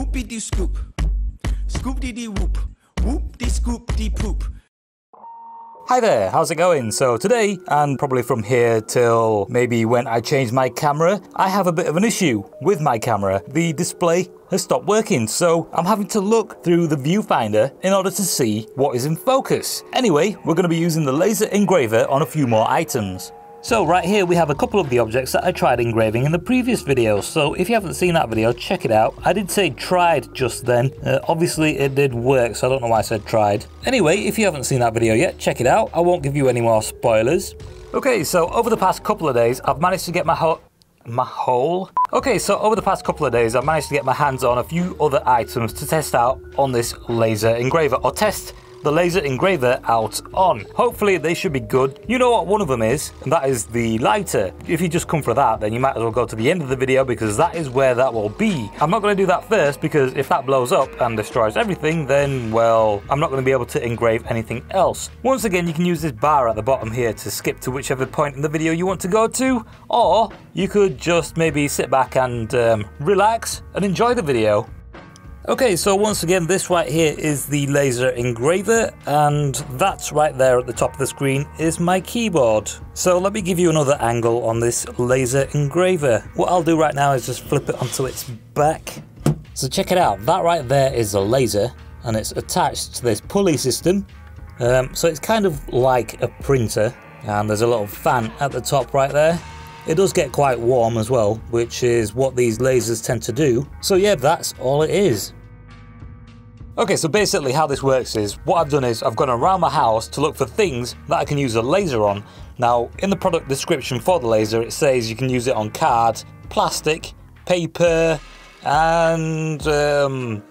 Whoopie dee scoop. Scoop dee dee whoop. Whoop dee scoop dee poop. Hi there, how's it going? So today, and probably from here till maybe when I change my camera, I have a bit of an issue with my camera. The display has stopped working, so I'm having to look through the viewfinder in order to see what is in focus. Anyway, we're going to be using the laser engraver on a few more items. So right here we have a couple of the objects that I tried engraving in the previous video, so if you haven't seen that video, check it out. I did say tried just then, uh, obviously it did work, so I don't know why I said tried. Anyway, if you haven't seen that video yet, check it out, I won't give you any more spoilers. Okay, so over the past couple of days, I've managed to get my whole my hole. Okay, so over the past couple of days, I've managed to get my hands on a few other items to test out on this laser engraver, or test the laser engraver out on. Hopefully they should be good. You know what one of them is, and that is the lighter. If you just come for that, then you might as well go to the end of the video because that is where that will be. I'm not going to do that first because if that blows up and destroys everything, then, well, I'm not going to be able to engrave anything else. Once again, you can use this bar at the bottom here to skip to whichever point in the video you want to go to, or you could just maybe sit back and um, relax and enjoy the video. Okay, so once again, this right here is the laser engraver, and that's right there at the top of the screen is my keyboard. So let me give you another angle on this laser engraver. What I'll do right now is just flip it onto its back. So check it out, that right there is a laser, and it's attached to this pulley system. Um, so it's kind of like a printer, and there's a little fan at the top right there. It does get quite warm as well, which is what these lasers tend to do. So yeah, that's all it is. Okay, so basically how this works is, what I've done is I've gone around my house to look for things that I can use a laser on. Now, in the product description for the laser, it says you can use it on card, plastic, paper, and um,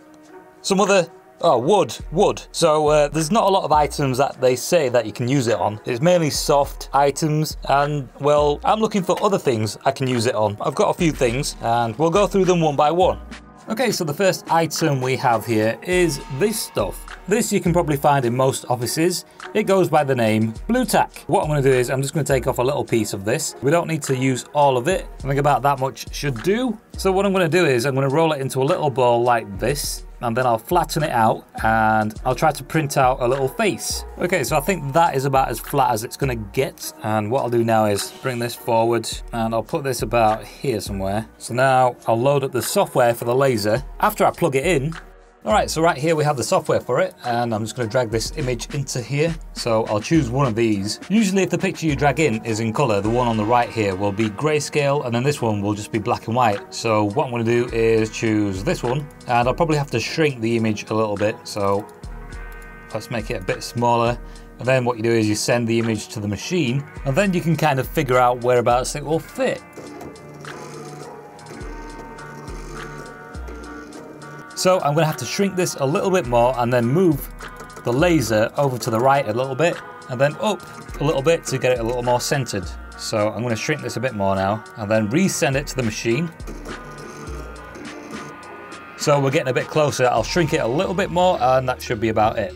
some other Oh, wood, wood. So uh, there's not a lot of items that they say that you can use it on. It's mainly soft items and well, I'm looking for other things I can use it on. I've got a few things and we'll go through them one by one. Okay, so the first item we have here is this stuff. This you can probably find in most offices. It goes by the name Blu Tack. What I'm to do is I'm just going to take off a little piece of this. We don't need to use all of it. I think about that much should do. So what I'm going to do is I'm going to roll it into a little ball like this and then I'll flatten it out and I'll try to print out a little face. Okay, so I think that is about as flat as it's gonna get. And what I'll do now is bring this forward and I'll put this about here somewhere. So now I'll load up the software for the laser. After I plug it in, Alright, so right here we have the software for it, and I'm just going to drag this image into here. So I'll choose one of these. Usually if the picture you drag in is in colour, the one on the right here will be grayscale, and then this one will just be black and white. So what I'm to do is choose this one, and I'll probably have to shrink the image a little bit. So let's make it a bit smaller. And then what you do is you send the image to the machine, and then you can kind of figure out whereabouts it will fit. So I'm going to have to shrink this a little bit more and then move the laser over to the right a little bit and then up a little bit to get it a little more centered. So I'm going to shrink this a bit more now and then resend it to the machine. So we're getting a bit closer. I'll shrink it a little bit more and that should be about it.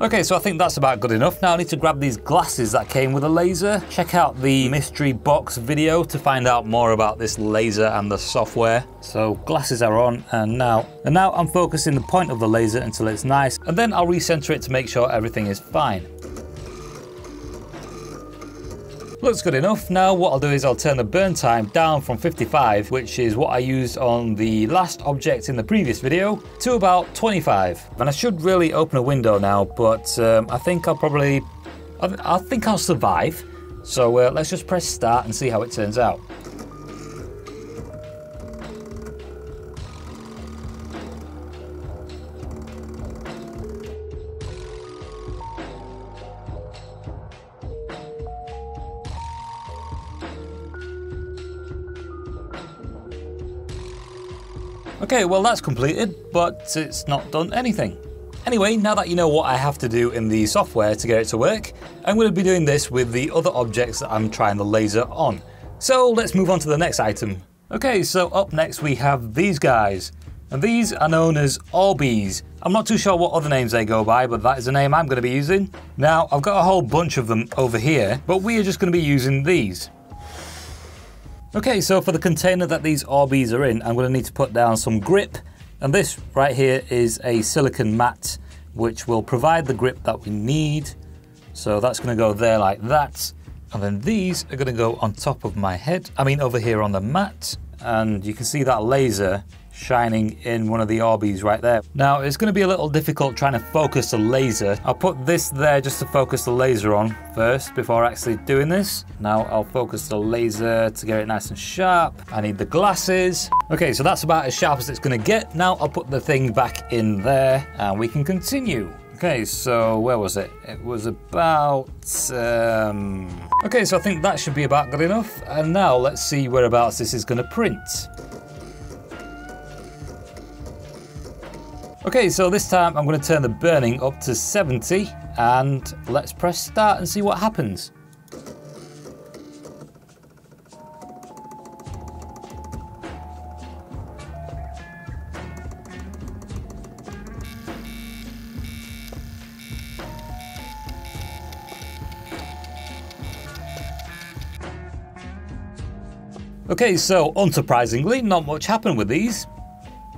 Okay, so I think that's about good enough. Now I need to grab these glasses that came with a laser. Check out the mystery box video to find out more about this laser and the software. So glasses are on and now, and now I'm focusing the point of the laser until it's nice and then I'll recenter it to make sure everything is fine. Looks good enough. Now what I'll do is I'll turn the burn time down from 55, which is what I used on the last object in the previous video, to about 25. And I should really open a window now, but um, I think I'll probably, I, I think I'll survive. So uh, let's just press start and see how it turns out. Okay, well that's completed, but it's not done anything. Anyway, now that you know what I have to do in the software to get it to work, I'm going to be doing this with the other objects that I'm trying the laser on. So let's move on to the next item. Okay, so up next we have these guys. And these are known as Orbeez. I'm not too sure what other names they go by, but that is the name I'm going to be using. Now, I've got a whole bunch of them over here, but we are just going to be using these. Okay, so for the container that these Orbeez are in, I'm going to need to put down some grip. And this right here is a silicon mat, which will provide the grip that we need. So that's going to go there like that. And then these are going to go on top of my head. I mean, over here on the mat. And you can see that laser shining in one of the Orbeez right there. Now, it's going to be a little difficult trying to focus the laser. I'll put this there just to focus the laser on first before actually doing this. Now, I'll focus the laser to get it nice and sharp. I need the glasses. Okay, so that's about as sharp as it's going to get. Now, I'll put the thing back in there and we can continue. Okay, so where was it? It was about... Um... Okay, so I think that should be about good enough. And now let's see whereabouts this is going to print. Okay, so this time I'm going to turn the burning up to 70 and let's press start and see what happens. Okay, so unsurprisingly, not much happened with these.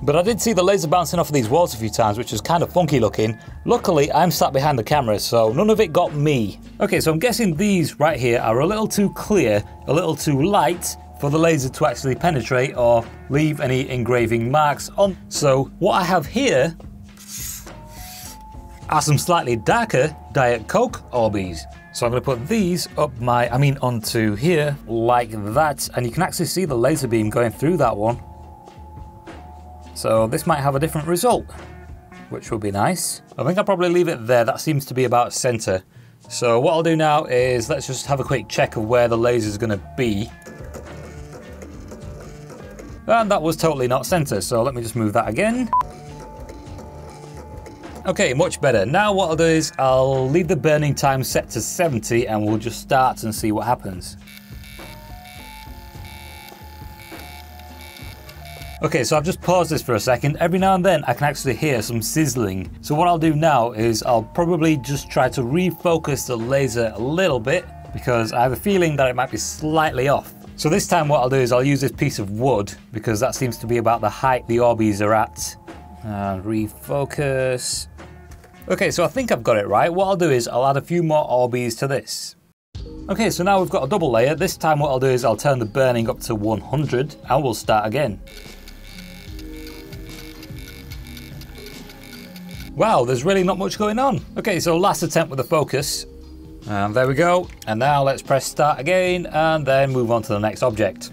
But I did see the laser bouncing off of these walls a few times, which was kind of funky looking. Luckily, I'm sat behind the camera, so none of it got me. Okay, so I'm guessing these right here are a little too clear, a little too light for the laser to actually penetrate or leave any engraving marks on. So what I have here are some slightly darker Diet Coke Orbeez. So I'm going to put these up my, I mean onto here like that, and you can actually see the laser beam going through that one. So this might have a different result, which will be nice. I think I'll probably leave it there. That seems to be about center. So what I'll do now is let's just have a quick check of where the laser is going to be. And that was totally not center, so let me just move that again. Okay, much better. Now what I'll do is I'll leave the burning time set to 70 and we'll just start and see what happens. Okay, so I've just paused this for a second. Every now and then I can actually hear some sizzling. So what I'll do now is I'll probably just try to refocus the laser a little bit because I have a feeling that it might be slightly off. So this time what I'll do is I'll use this piece of wood because that seems to be about the height the Orbeez are at. And refocus. Okay, so I think I've got it right. What I'll do is I'll add a few more Orbeez to this. Okay, so now we've got a double layer. This time what I'll do is I'll turn the burning up to 100 and we'll start again. Wow, there's really not much going on. Okay, so last attempt with the focus. And there we go. And now let's press start again and then move on to the next object.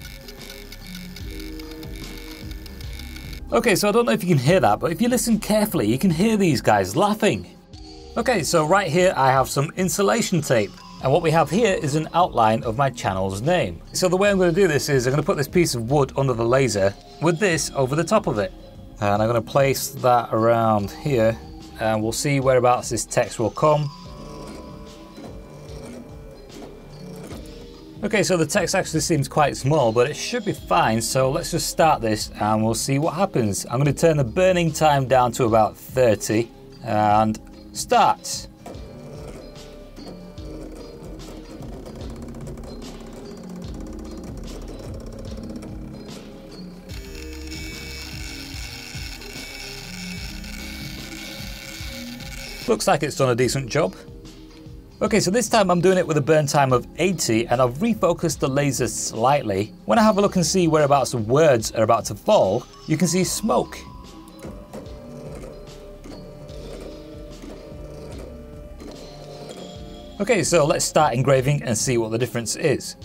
Okay, so I don't know if you can hear that, but if you listen carefully, you can hear these guys laughing. Okay, so right here I have some insulation tape. And what we have here is an outline of my channel's name. So the way I'm going to do this is I'm going to put this piece of wood under the laser with this over the top of it. And I'm going to place that around here and we'll see whereabouts this text will come. Okay, so the text actually seems quite small, but it should be fine. So let's just start this and we'll see what happens. I'm going to turn the burning time down to about 30 and start. Looks like it's done a decent job. Okay, so this time I'm doing it with a burn time of 80 and I've refocused the laser slightly. When I have a look and see whereabouts the words are about to fall, you can see smoke. Okay, so let's start engraving and see what the difference is.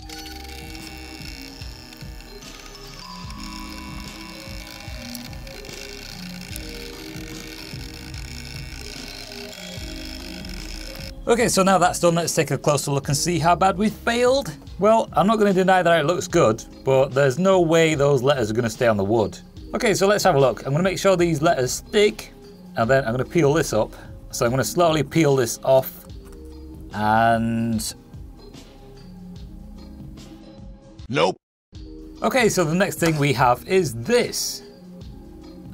Okay, so now that's done, let's take a closer look and see how bad we failed. Well, I'm not going to deny that it looks good, but there's no way those letters are going to stay on the wood. Okay, so let's have a look. I'm going to make sure these letters stick, and then I'm going to peel this up. So I'm going to slowly peel this off, and... Nope. Okay, so the next thing we have is this.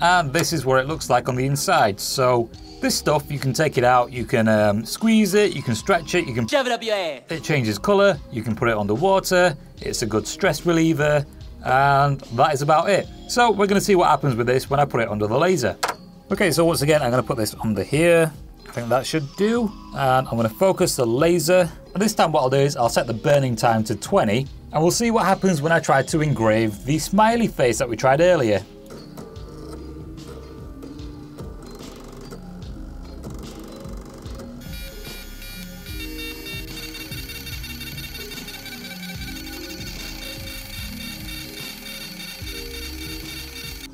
And this is what it looks like on the inside. So This stuff, you can take it out, you can um, squeeze it, you can stretch it, you can Shove it up your ass. it changes colour, you can put it on the underwater, it's a good stress reliever, and that is about it. So we're going to see what happens with this when I put it under the laser. Okay, so once again, I'm going to put this under here. I think that should do. And I'm going to focus the laser. And this time what I'll do is I'll set the burning time to 20, and we'll see what happens when I try to engrave the smiley face that we tried earlier.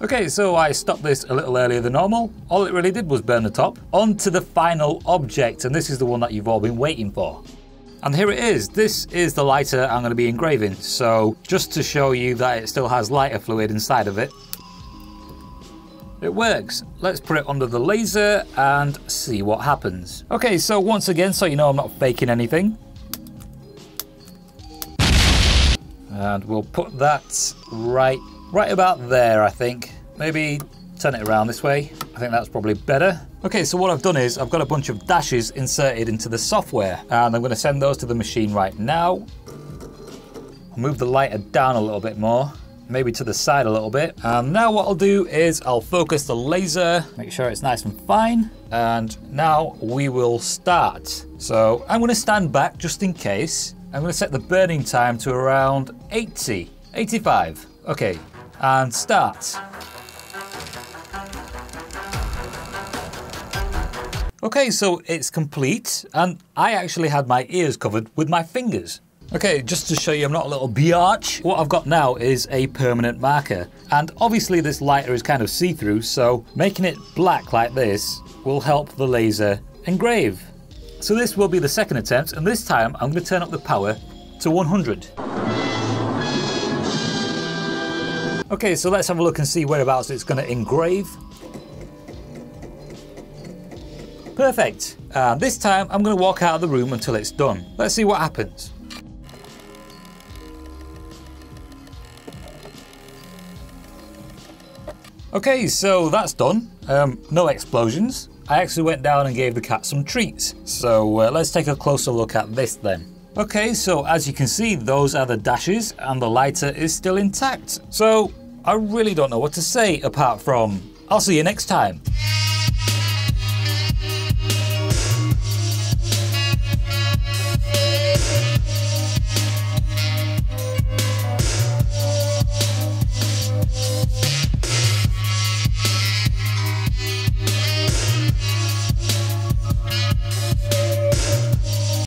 Okay, so I stopped this a little earlier than normal. All it really did was burn the top. On to the final object, and this is the one that you've all been waiting for. And here it is. This is the lighter I'm going to be engraving. So just to show you that it still has lighter fluid inside of it, it works. Let's put it under the laser and see what happens. Okay, so once again, so you know I'm not faking anything. And we'll put that right right about there, I think. Maybe turn it around this way. I think that's probably better. Okay, so what I've done is I've got a bunch of dashes inserted into the software and I'm going to send those to the machine right now. I'll move the lighter down a little bit more, maybe to the side a little bit. And now what I'll do is I'll focus the laser, make sure it's nice and fine. And now we will start. So I'm going to stand back just in case. I'm going to set the burning time to around 80, 85. Okay, and start. Okay, so it's complete, and I actually had my ears covered with my fingers. Okay, just to show you I'm not a little biatch, what I've got now is a permanent marker. And obviously this lighter is kind of see-through, so making it black like this will help the laser engrave. So this will be the second attempt, and this time I'm going to turn up the power to 100. Okay, so let's have a look and see whereabouts it's going to engrave. Perfect. Uh, this time I'm going to walk out of the room until it's done. Let's see what happens. Okay, so that's done. Um, no explosions. I actually went down and gave the cat some treats. So uh, let's take a closer look at this then. Okay, so as you can see, those are the dashes and the lighter is still intact. So I really don't know what to say apart from I'll see you next time.